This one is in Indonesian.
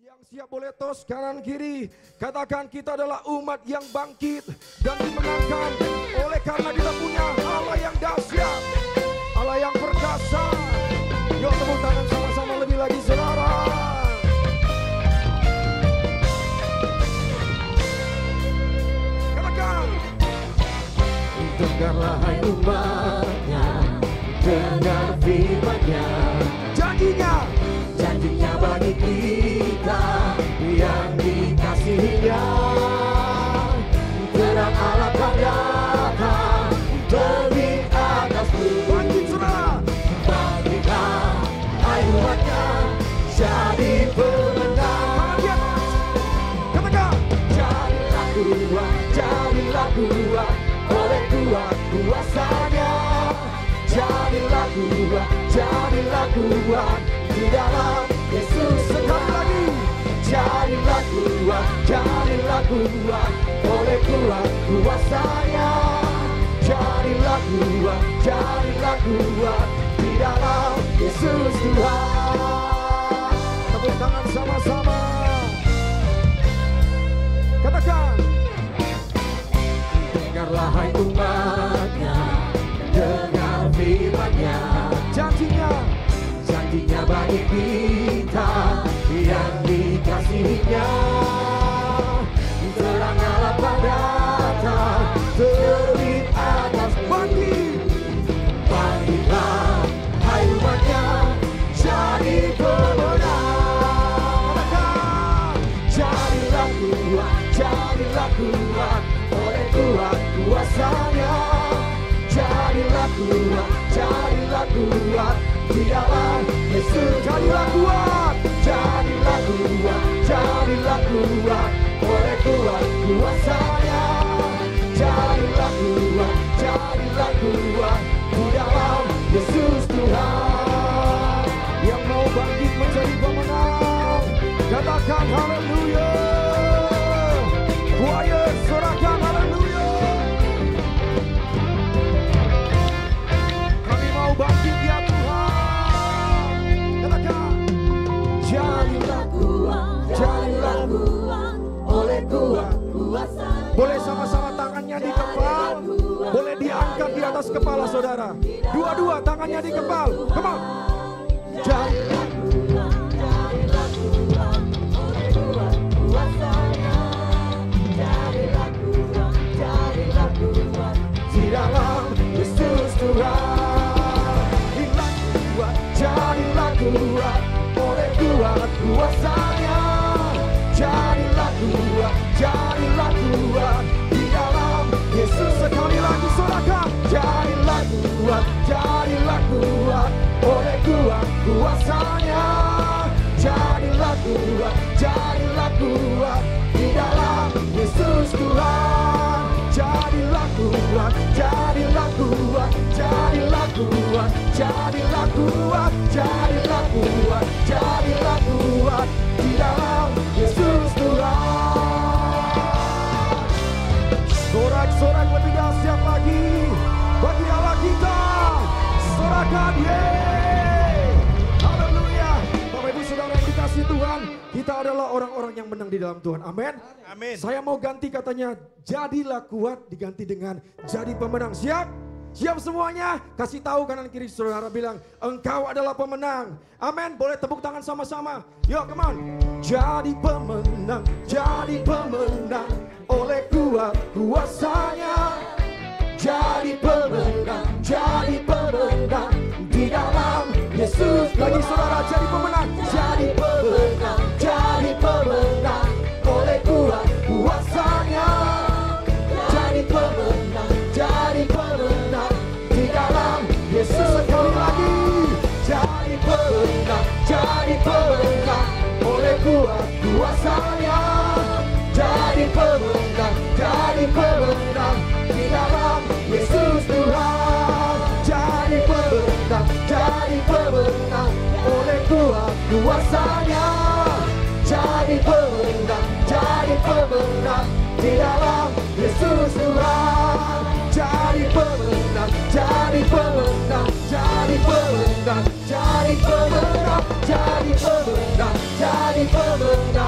Yang siap boleh tos kanan kiri. Katakan kita adalah umat yang bangkit Dan dimenangkan Oleh karena kita punya Allah yang dahsyat Allah yang perkasa. Yuk tepuk tangan sama-sama lebih lagi saudara. Katakan. Dengarlah hai umatnya Dengar firmannya kuasanya. Jadilah kuat, jadilah kuat Di dalam Yesus Sekali lagi. Jadilah kuat, jadilah kuat Oleh kuat kuasanya. Jadilah kuat, jadilah kuat Di dalam Yesus Tuhan. Tepuk tangan sama-sama. Katakan Dengarlah hai umatnya Janjinya bagi kita Yang dikasihinya Terang Allah pada Terbit atas Bangkit. Bangkitlah hai umatnya Jadi pemenang Jadilah kuat, jadilah kuat Oleh kuat kuasanya Jadilah kuat, jadilah kuat Di dalam Yesus Jadilah kuat Jadilah kuat, jadilah kuat Oleh kuat kuasanya. Jadilah kuat, jadilah kuat Di dalam Yesus Tuhan Yang mau bangkit menjadi pemenang. Katakan haleluya atas kepala saudara. Dua-dua tangannya di kepal. Kuat Di dalam Yesus Tuhan jadilah kuat Oleh kuat kuasanya. Jadilah kuat, jadilah kuat Di dalam Yesus Tuhan. Jadilah kuat, jadilah kuat Jadilah kuat, jadilah kuat Jadilah kuat, jadilah kuat Di dalam Yesus Tuhan. Sorak-sorak lebih dahsyat lagi. Bagi Allah kita. Sorakan yeay. Haleluya. Bapak Ibu Saudara yang dikasih Tuhan, kita adalah orang-orang yang menang di dalam Tuhan. Amin. Amin. Saya mau ganti katanya jadilah kuat diganti dengan jadi pemenang. Siap? Siap semuanya? Kasih tahu kanan kiri saudara bilang engkau adalah pemenang. Amin. Boleh tepuk tangan sama-sama. Yuk, come on. Jadi pemenang, jadi pemenang oleh kuat kuasanya. Jadi pemenang, Lagi saudara jadi pemenang. Jadi pemenang, jadi pemenang. Oleh kuat kuasanya. Jadi pemenang, jadi pemenang. Di dalam Yesus Sekali lagi. Jadi pemenang, jadi pemenang. Oleh kuat kuasanya. Jadi pemenang, jadi pemenang. Di dalam Yesus Tuhan kuasanya Jadi pemenang, jadi pemenang di dalam Yesus Tuhan. Jadi pemenang, jadi pemenang, jadi pemenang, jadi pemenang, jadi pemenang, jadi pemenang